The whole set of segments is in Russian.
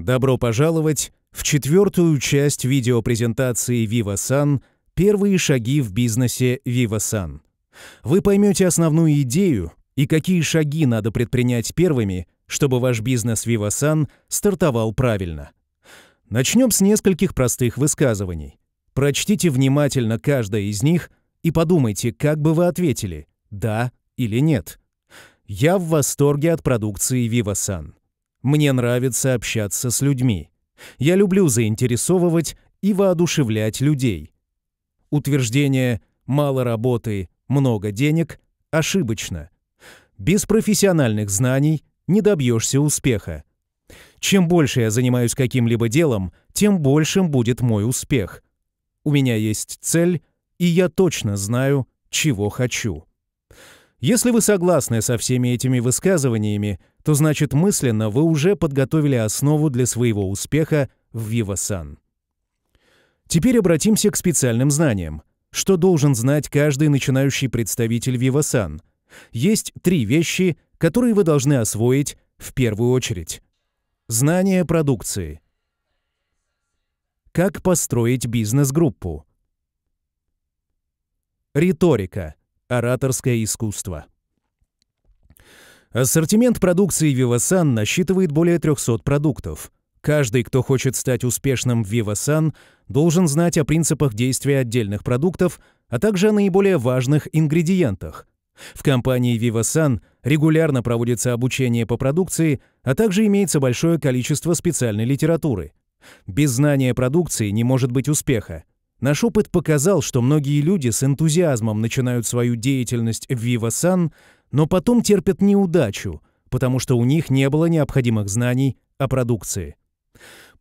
Добро пожаловать в четвертую часть видеопрезентации VivaSan «Первые шаги в бизнесе VivaSan». Вы поймете основную идею и какие шаги надо предпринять первыми, чтобы ваш бизнес VivaSan стартовал правильно. Начнем с нескольких простых высказываний. Прочтите внимательно каждое из них и подумайте, как бы вы ответили «да» или «нет». Я в восторге от продукции VivaSan. Мне нравится общаться с людьми. Я люблю заинтересовывать и воодушевлять людей. Утверждение «мало работы, много денег» ошибочно. Без профессиональных знаний не добьешься успеха. Чем больше я занимаюсь каким-либо делом, тем большим будет мой успех. У меня есть цель, и я точно знаю, чего хочу. Если вы согласны со всеми этими высказываниями, то значит мысленно вы уже подготовили основу для своего успеха в VivaSan. Теперь обратимся к специальным знаниям. Что должен знать каждый начинающий представитель VivaSan? Есть три вещи, которые вы должны освоить в первую очередь. Знание продукции. Как построить бизнес-группу? Риторика. Ораторское искусство. Ассортимент продукции Vivasan насчитывает более 300 продуктов. Каждый, кто хочет стать успешным в Vivasan, должен знать о принципах действия отдельных продуктов, а также о наиболее важных ингредиентах. В компании Vivasan регулярно проводится обучение по продукции, а также имеется большое количество специальной литературы. Без знания продукции не может быть успеха. Наш опыт показал, что многие люди с энтузиазмом начинают свою деятельность в Vivasan, но потом терпят неудачу, потому что у них не было необходимых знаний о продукции.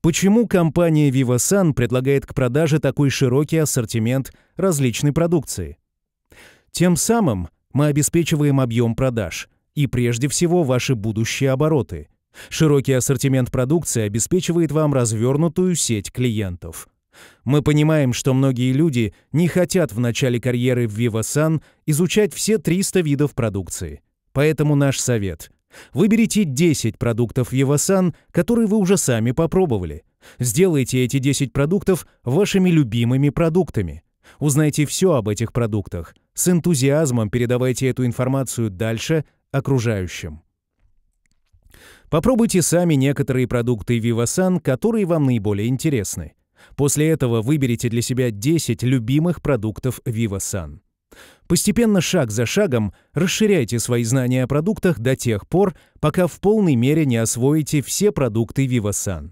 Почему компания Vivasan предлагает к продаже такой широкий ассортимент различной продукции? Тем самым мы обеспечиваем объем продаж и прежде всего ваши будущие обороты. Широкий ассортимент продукции обеспечивает вам развернутую сеть клиентов. Мы понимаем, что многие люди не хотят в начале карьеры в VivaSan изучать все 300 видов продукции. Поэтому наш совет. Выберите 10 продуктов VivaSan, которые вы уже сами попробовали. Сделайте эти 10 продуктов вашими любимыми продуктами. Узнайте все об этих продуктах. С энтузиазмом передавайте эту информацию дальше окружающим. Попробуйте сами некоторые продукты VivaSan, которые вам наиболее интересны. После этого выберите для себя 10 любимых продуктов VivaSan. Постепенно, шаг за шагом, расширяйте свои знания о продуктах до тех пор, пока в полной мере не освоите все продукты VivaSan.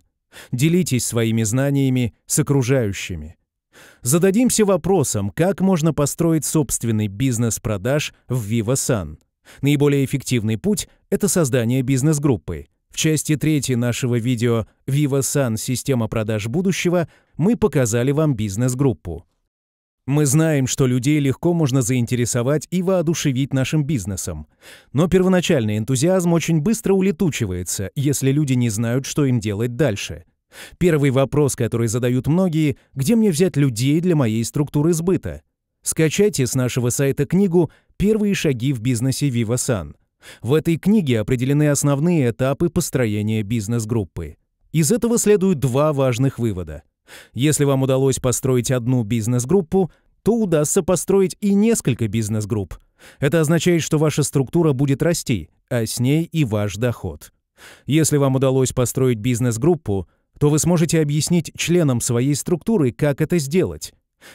Делитесь своими знаниями с окружающими. Зададимся вопросом, как можно построить собственный бизнес продаж в VivaSan. Наиболее эффективный путь – это создание бизнес-группы – части третьей нашего видео VivaSan «Система продаж будущего» мы показали вам бизнес-группу. Мы знаем, что людей легко можно заинтересовать и воодушевить нашим бизнесом. Но первоначальный энтузиазм очень быстро улетучивается, если люди не знают, что им делать дальше. Первый вопрос, который задают многие, где мне взять людей для моей структуры сбыта? Скачайте с нашего сайта книгу «Первые шаги в бизнесе VivaSan». В этой книге определены основные этапы построения бизнес-группы. Из этого следуют два важных вывода. Если вам удалось построить одну бизнес-группу, то удастся построить и несколько бизнес-групп. Это означает, что ваша структура будет расти, а с ней и ваш доход. Если вам удалось построить бизнес-группу, то вы сможете объяснить членам своей структуры, как это сделать.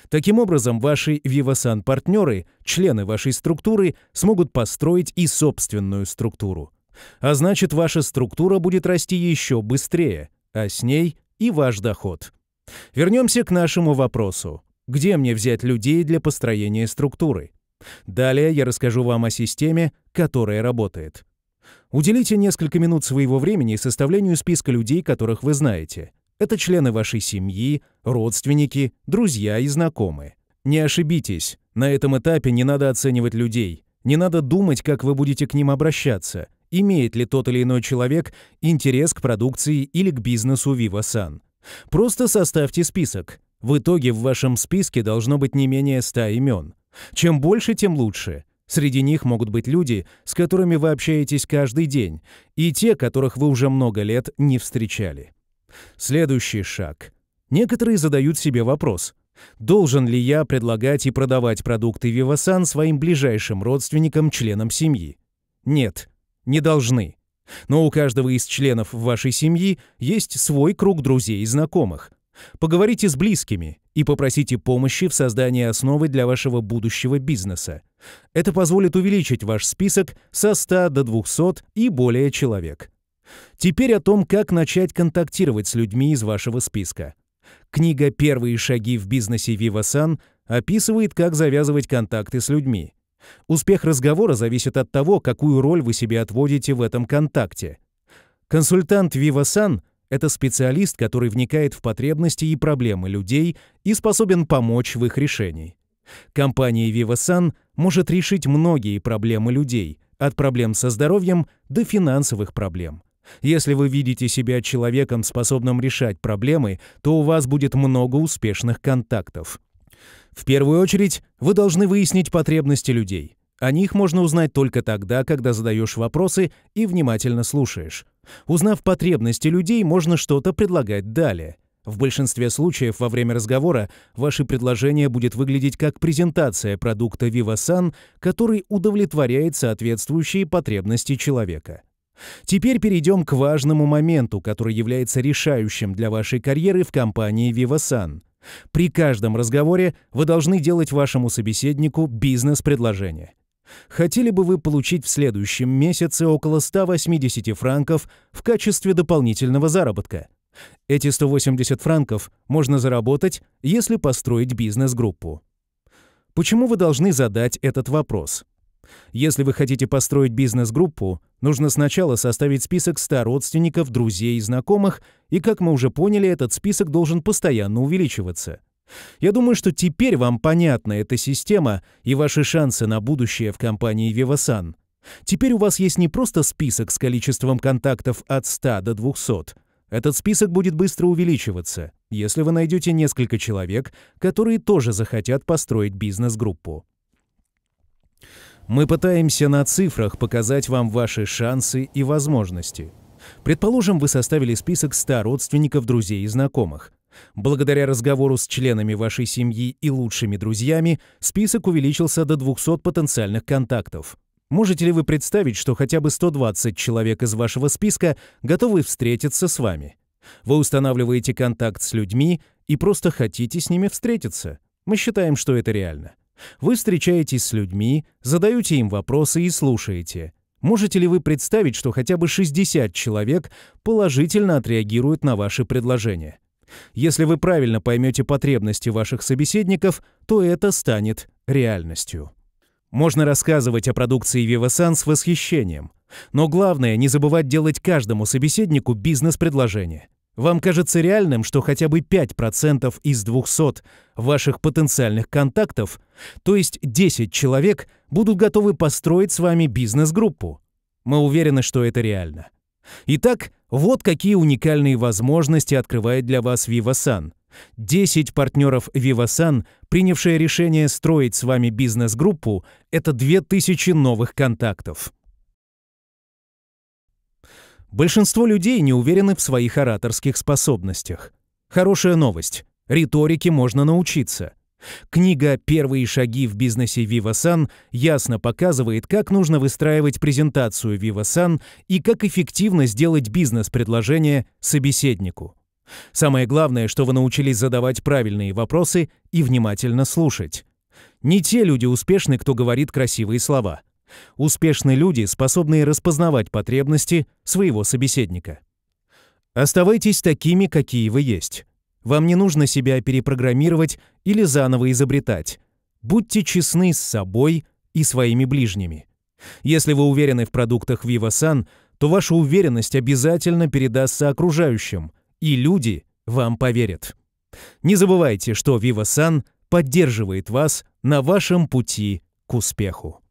Таким образом, ваши Vivasan-партнеры, члены вашей структуры, смогут построить и собственную структуру. А значит, ваша структура будет расти еще быстрее, а с ней и ваш доход. Вернемся к нашему вопросу. Где мне взять людей для построения структуры? Далее я расскажу вам о системе, которая работает. Уделите несколько минут своего времени составлению списка людей, которых вы знаете – это члены вашей семьи, родственники, друзья и знакомые. Не ошибитесь, на этом этапе не надо оценивать людей, не надо думать, как вы будете к ним обращаться, имеет ли тот или иной человек интерес к продукции или к бизнесу VivaSan. Просто составьте список. В итоге в вашем списке должно быть не менее 100 имен. Чем больше, тем лучше. Среди них могут быть люди, с которыми вы общаетесь каждый день, и те, которых вы уже много лет не встречали. Следующий шаг. Некоторые задают себе вопрос. Должен ли я предлагать и продавать продукты Vivasan своим ближайшим родственникам, членам семьи? Нет, не должны. Но у каждого из членов вашей семьи есть свой круг друзей и знакомых. Поговорите с близкими и попросите помощи в создании основы для вашего будущего бизнеса. Это позволит увеличить ваш список со 100 до 200 и более человек. Теперь о том, как начать контактировать с людьми из вашего списка. Книга «Первые шаги в бизнесе Vivasan» описывает, как завязывать контакты с людьми. Успех разговора зависит от того, какую роль вы себе отводите в этом контакте. Консультант Vivasan — это специалист, который вникает в потребности и проблемы людей и способен помочь в их решении. Компания Vivasan может решить многие проблемы людей, от проблем со здоровьем до финансовых проблем. Если вы видите себя человеком, способным решать проблемы, то у вас будет много успешных контактов. В первую очередь, вы должны выяснить потребности людей. О них можно узнать только тогда, когда задаешь вопросы и внимательно слушаешь. Узнав потребности людей, можно что-то предлагать далее. В большинстве случаев во время разговора ваше предложение будет выглядеть как презентация продукта VivaSan, который удовлетворяет соответствующие потребности человека. Теперь перейдем к важному моменту, который является решающим для вашей карьеры в компании VivaSan. При каждом разговоре вы должны делать вашему собеседнику бизнес-предложение. Хотели бы вы получить в следующем месяце около 180 франков в качестве дополнительного заработка? Эти 180 франков можно заработать, если построить бизнес-группу. Почему вы должны задать этот вопрос? Если вы хотите построить бизнес-группу, нужно сначала составить список 100 родственников, друзей и знакомых, и, как мы уже поняли, этот список должен постоянно увеличиваться. Я думаю, что теперь вам понятна эта система и ваши шансы на будущее в компании Vivasan. Теперь у вас есть не просто список с количеством контактов от 100 до 200. Этот список будет быстро увеличиваться, если вы найдете несколько человек, которые тоже захотят построить бизнес-группу. Мы пытаемся на цифрах показать вам ваши шансы и возможности. Предположим, вы составили список 100 родственников, друзей и знакомых. Благодаря разговору с членами вашей семьи и лучшими друзьями список увеличился до 200 потенциальных контактов. Можете ли вы представить, что хотя бы 120 человек из вашего списка готовы встретиться с вами? Вы устанавливаете контакт с людьми и просто хотите с ними встретиться. Мы считаем, что это реально. Вы встречаетесь с людьми, задаете им вопросы и слушаете. Можете ли вы представить, что хотя бы 60 человек положительно отреагируют на ваши предложения? Если вы правильно поймете потребности ваших собеседников, то это станет реальностью. Можно рассказывать о продукции Vivasan с восхищением. Но главное, не забывать делать каждому собеседнику бизнес-предложение. Вам кажется реальным, что хотя бы 5% из 200 ваших потенциальных контактов, то есть 10 человек, будут готовы построить с вами бизнес-группу? Мы уверены, что это реально. Итак, вот какие уникальные возможности открывает для вас VivaSan. 10 партнеров VivaSan, принявшие решение строить с вами бизнес-группу, это 2000 новых контактов. Большинство людей не уверены в своих ораторских способностях. Хорошая новость. Риторике можно научиться. Книга «Первые шаги в бизнесе Vivasan» ясно показывает, как нужно выстраивать презентацию Vivasan и как эффективно сделать бизнес-предложение собеседнику. Самое главное, что вы научились задавать правильные вопросы и внимательно слушать. Не те люди успешны, кто говорит красивые слова – Успешные люди, способные распознавать потребности своего собеседника. Оставайтесь такими, какие вы есть. Вам не нужно себя перепрограммировать или заново изобретать. Будьте честны с собой и своими ближними. Если вы уверены в продуктах VivaSan, то ваша уверенность обязательно передастся окружающим, и люди вам поверят. Не забывайте, что VivaSan поддерживает вас на вашем пути к успеху.